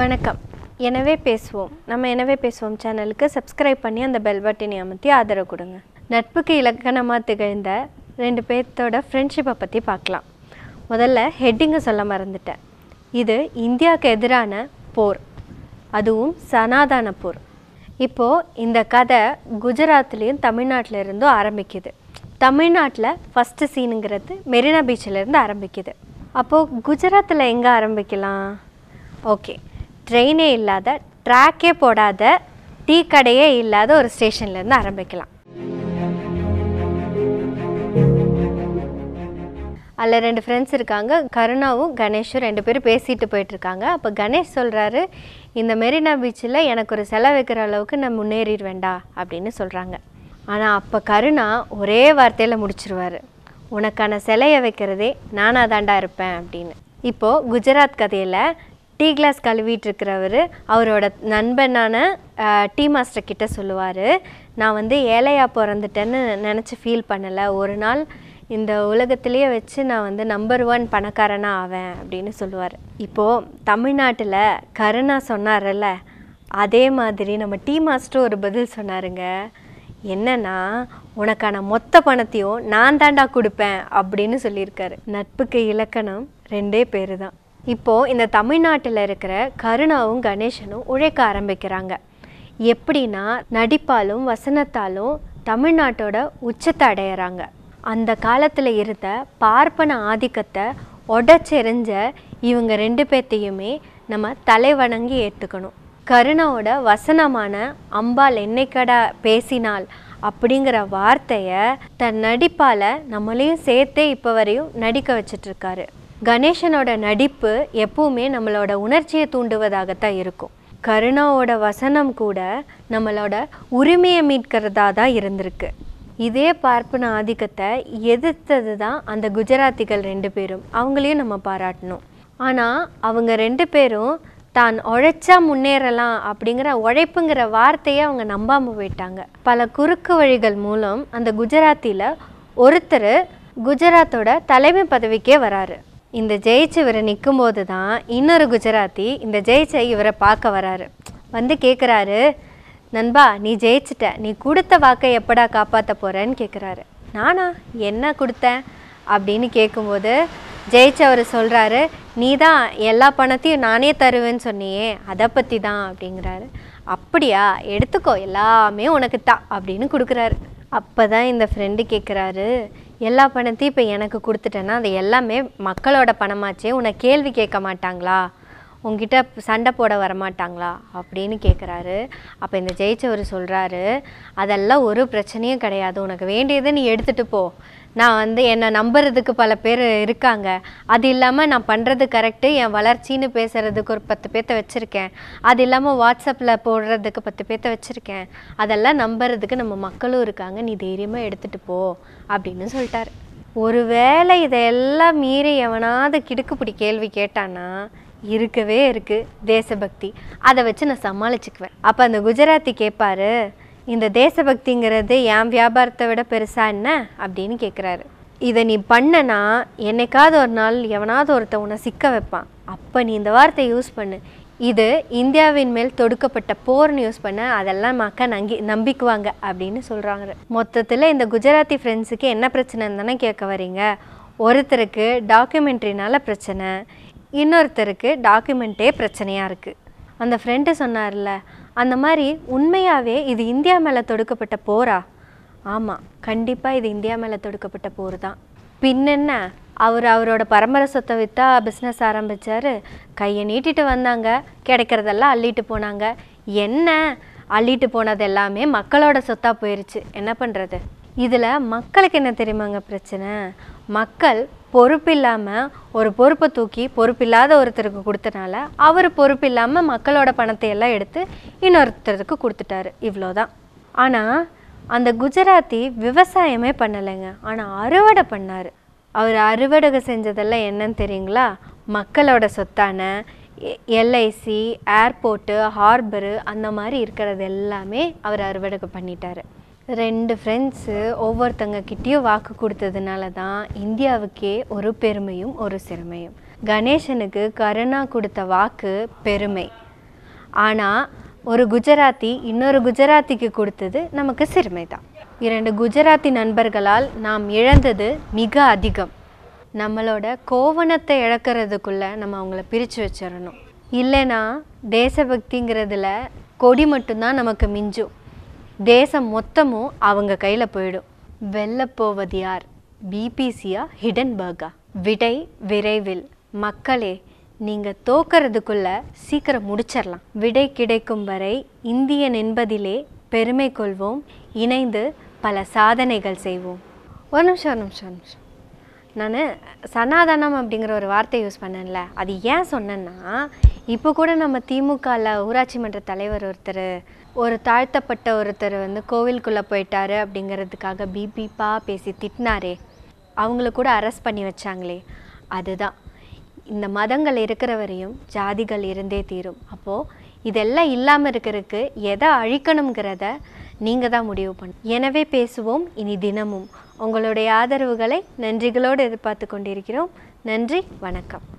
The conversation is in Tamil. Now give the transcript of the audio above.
வணக்கம். எனவே பேசுவோம். நம்ம எனவே பேசுவோம் சேனலுக்கு சப்ஸ்கிரைப் பண்ணி அந்த பெல் பட்டினை அமர்த்தி ஆதரவு கொடுங்க. நட்புக்கு இலக்கணமாக திகழ்ந்த ரெண்டு பேர்த்தோட ஃப்ரெண்ட்ஷிப்பை பற்றி பார்க்கலாம். முதல்ல ஹெட்டிங்கை சொல்ல மறந்துட்டேன். இது இந்தியாவுக்கு எதிரான போர். அதுவும் சனாதான போர். இப்போது இந்த கதை குஜராத்லேயும் தமிழ்நாட்டில் இருந்தும் ஆரம்பிக்குது. தமிழ்நாட்டில் ஃபஸ்ட்டு சீனுங்கிறது மெரினா பீச்சிலேருந்து ஆரம்பிக்குது. அப்போது குஜராத்தில் எங்கே ஆரம்பிக்கலாம்? ஓகே. ட்ரெயினே இல்லாத ட்ராக்கே போடாத டீ கடையே இல்லாத ஒரு ஸ்டேஷன்லேருந்து ஆரம்பிக்கலாம். அதில் ரெண்டு ஃப்ரெண்ட்ஸ் இருக்காங்க. கருணாவும் கணேஷும் ரெண்டு பேரும் பேசிட்டு போயிட்டுருக்காங்க. அப்போ கணேஷ் சொல்கிறாரு இந்த மெரினா பீச்சில் எனக்கு ஒரு செலவு வைக்கிற அளவுக்கு நான் முன்னேறிடுவேண்டா அப்படின்னு சொல்கிறாங்க ஆனால் அப்போ கருணா ஒரே வார்த்தையில் முடிச்சிருவார். உனக்கான சிலையை வைக்கிறதே நானாக தாண்டா இருப்பேன் அப்படின்னு. இப்போது குஜராத் கதையில் டீ கிளாஸ் கழுவிட்டுருக்கிறவர் அவரோட நண்பனான டீ மாஸ்டர் கிட்ட சொல்லுவார் நான் வந்து ஏழையாக பிறந்துட்டேன்னு நினச்சி ஃபீல் பண்ணலை. ஒரு நாள் இந்த உலகத்திலேயே வச்சு நான் வந்து நம்பர் ஒன் பணக்காரனா ஆவேன் அப்படின்னு சொல்லுவார். இப்போது தமிழ்நாட்டில் கருணா சொன்னார்ல அதே மாதிரி நம்ம டீ மாஸ்டர் ஒரு பதில் சொன்னாருங்க. என்னன்னா உனக்கான மொத்த பணத்தையும் நான் தாண்டா கொடுப்பேன் அப்படின்னு சொல்லியிருக்காரு. நட்புக்கு இலக்கணம் ரெண்டே பேர் தான் இப்போது இந்த தமிழ்நாட்டில் இருக்கிற கருணாவும் கணேசனும் உழைக்க ஆரம்பிக்கிறாங்க. எப்படின்னா நடிப்பாலும் வசனத்தாலும் தமிழ்நாட்டோட உச்சத்தை அடையிறாங்க. அந்த காலத்தில் இருந்த பார்ப்பன ஆதிக்கத்தை உடச்செறிஞ்ச இவங்க ரெண்டு பேர்த்தையுமே நம்ம தலைவணங்கி ஏற்றுக்கணும் கருணாவோட வசனமான அம்பாள் என்னைக்கடா பேசினாள் அப்படிங்கிற வார்த்தையை தன் நடிப்பால் நம்மளையும் சேர்த்தே இப்போ வரையும் நடிக்க வச்சிட்ருக்காரு. கணேசனோட நடிப்பு எப்பவுமே நம்மளோட உணர்ச்சியை தூண்டுவதாகத்தான் இருக்கும். கருணாவோட வசனம் கூட நம்மளோட உரிமையை மீட்கிறதா தான் இருந்திருக்கு. இதே பார்ப்பன ஆதிக்கத்தை எதிர்த்தது தான் அந்த குஜராத்திகள் ரெண்டு பேரும். அவங்களையும் நம்ம பாராட்டணும். ஆனால் அவங்க ரெண்டு பேரும் தான் உழைச்சா முன்னேறலாம் அப்படிங்கிற உழைப்புங்கிற வார்த்தையை அவங்க நம்பாமல் போயிட்டாங்க. பல குறுக்கு வழிகள் மூலம் அந்த குஜராத்தியில் ஒருத்தர் குஜராத்தோட தலைமை பதவிக்கே வராரு. இந்த ஜெயிச்சு இவர் நிற்கும்போது தான் இன்னொரு குஜராத்தி இந்த ஜெயிச்ச இவரை பார்க்க வராரு. வந்து கேட்குறாரு நண்பா நீ ஜெயிச்சிட்ட. நீ கொடுத்த வாக்கை எப்படா காப்பாற்ற போகிறேன்னு கேட்குறாரு நானா? என்ன கொடுத்தேன் அப்படின்னு கேட்கும்போது ஜெயிச்சவர் சொல்கிறாரு நீ தான் எல்லா பணத்தையும் நானே தருவேன்னு சொன்னியே அதை பற்றி தான் அப்படிங்கிறாரு. அப்படியா? எடுத்துக்கோ. எல்லாமே உனக்கு தான் அப்படின்னு கொடுக்குறாரு. அப்போ தான் இந்த ஃப்ரெண்டு கேட்குறாரு எல்லா பணத்தையும் இப்போ எனக்கு கொடுத்துட்டேன்னா அது எல்லாமே மக்களோட பணமாச்சே உன்னை கேள்வி கேட்க மாட்டாங்களா? உங்ககிட்ட சண்டை போட வரமாட்டாங்களா அப்படின்னு கேட்குறாரு அப்போ இந்த ஜெயிச்சவர் சொல்கிறாரு அதெல்லாம் ஒரு பிரச்சனையும் கிடையாது. உனக்கு வேண்டியதை நீ எடுத்துகிட்டு போ. நான் வந்து என்னை நம்புறதுக்கு பல பேர் இருக்காங்க. அது இல்லாமல் நான் பண்ணுறது கரெக்டு என் வளர்ச்சின்னு பேசுகிறதுக்கு ஒரு பத்து பேர்த்த வச்சுருக்கேன். அது இல்லாமல் வாட்ஸ்அப்பில் போடுறதுக்கு பத்து பேர்த்த வச்சுருக்கேன். அதெல்லாம் நம்புறதுக்கு நம்ம மக்களும் இருக்காங்க. நீ தைரியமாக எடுத்துகிட்டு போ அப்படின்னு சொல்லிட்டாரு. ஒருவேளை இதெல்லாம் மீறி எவனாவது கிடுக்குப்பிடி கேள்வி கேட்டான்னா இருக்கவே இருக்குது தேசபக்தி. அதை வச்சு நான் சமாளிச்சுக்குவேன். அப்போ அந்த குஜராத்தி கேட்பாரு இந்த தேசபக்திங்கிறது என் வியாபாரத்தை விட பெருசாக என்ன அப்படின்னு கேட்குறாரு இதை நீ பண்ணனா என்னைக்காவது ஒரு நாள் எவனாவது ஒருத்தன் உன்னை சிக்க வைப்பான். அப்போ நீ இந்த வார்த்தை யூஸ் பண்ணு. இது இந்தியாவின் மேல் தொடுக்கப்பட்ட போர்னு யூஸ் பண்ண. அதெல்லாம் மக்கள் நங்கி நம்பிக்குவாங்க அப்படின்னு சொல்கிறாங்க மொத்தத்தில் இந்த குஜராத்தி ஃப்ரெண்ட்ஸுக்கு என்ன பிரச்சனைன்னு தானே கேட்க வரீங்க. ஒருத்தருக்கு டாக்குமெண்ட்ரினால பிரச்சனை இன்னொருத்தருக்கு டாக்குமெண்ட்டே பிரச்சனையாக இருக்குது அந்த ஃப்ரெண்டு சொன்னார்ல அந்த மாதிரி உண்மையாகவே இது இந்தியா மேலே தொடுக்கப்பட்ட போரா? ஆமாம் கண்டிப்பாக இது இந்தியா மேலே தொடுக்கப்பட்ட போர் தான். பின்னென்ன? அவர் அவரோட பரம்பரை சொத்தை விற்றா பிஸ்னஸ் ஆரம்பித்தார் கையை நீட்டிட்டு வந்தாங்க. கிடைக்கிறதெல்லாம் அள்ளிட்டு போனாங்க. என்ன? அள்ளிட்டு போனது எல்லாமே மக்களோட சொத்தாக போயிருச்சு. என்ன பண்ணுறது இதில் மக்களுக்கு என்ன தெரியுமாங்க பிரச்சனை? மக்கள் பொறுப்பில்லாமல் ஒரு பொறுப்பை தூக்கி பொறுப்பில்லாத ஒருத்தருக்கு கொடுத்தனால அவர் பொறுப்பில்லாமல் மக்களோட பணத்தை எல்லாம் எடுத்து இன்னொருத்தருக்கு கொடுத்துட்டாரு. இவ்வளோதான். ஆனால் அந்த குஜராத்தி விவசாயமே பண்ணலைங்க. ஆனால் அறுவடை பண்ணார். அவர் அறுவடை செஞ்சதெல்லாம் என்னன்னு தெரியுங்களா? மக்களோட சொத்தான எல்ஐசி ஏர்போர்ட்டு ஹார்பரு அந்த மாதிரி இருக்கிறது எல்லாமே அவர் அறுவடை பண்ணிட்டாரு. ரெண்டு ஃப்ரெண்ட்ஸு ஒவ்வொருத்தங்க கிட்டேயும் வாக்கு கொடுத்ததுனால தான் இந்தியாவுக்கே ஒரு பெருமையும் ஒரு சிறுமையும். கணேசனுக்கு கருணா கொடுத்த வாக்கு பெருமை. ஆனால் ஒரு குஜராத்தி இன்னொரு குஜராத்திக்கு கொடுத்தது நமக்கு சிறுமை தான். இரண்டு குஜராத்தி நண்பர்களால் நாம் இழந்தது மிக அதிகம். நம்மளோட கோவணத்தை இழக்கிறதுக்குள்ள நம்ம அவங்கள பிரித்து வச்சிடணும். இல்லைன்னா தேசபக்திங்கிறதுல கொடி மட்டும்தான் நமக்கு மிஞ்சும். தேசம் மொத்தமும் அவங்க கையில் போயிடும். வெல்லப்போவது யார்? பிபிசியா ஹிடன்பர்கா விடை விரைவில். மக்களே நீங்கள் தோக்கிறதுக்குள்ள சீக்கிரம் முடிச்சிடலாம் விடை கிடைக்கும் வரை இந்தியன் என்பதிலே பெருமை கொள்வோம். இணைந்து பல சாதனைகள் செய்வோம். ஒரு நிமிஷம் ஒரு நிமிஷம் ஒரு நிமிஷம். நான் சனாதனம் அப்படிங்கிற ஒரு வார்த்தை யூஸ் பண்ணேன்ல. அது ஏன் சொன்னேன்னா இப்போ கூட நம்ம திமுகவில் ஊராட்சி மன்ற தலைவர் ஒருத்தர் ஒரு தாழ்த்தப்பட்ட ஒருத்தர் வந்து கோவிலுக்குள்ளே போயிட்டாரு அப்படிங்கிறதுக்காக பிபிப்பா பேசி திட்டினாரே. அவங்கள கூட அரெஸ்ட் பண்ணி வச்சாங்களே. அதுதான். இந்த மதங்கள் இருக்கிற வரையும் ஜாதிகள் இருந்தே தீரும். அப்போது இதெல்லாம் இல்லாமல் இருக்கிறதுக்கு எதை அழிக்கணுங்கிறத நீங்கள் தான் முடிவு பண்ண. எனவே பேசுவோம் இனி தினமும். உங்களுடைய ஆதரவுகளை நன்றிகளோடு எதிர்பார்த்து கொண்டிருக்கிறோம். நன்றி வணக்கம்.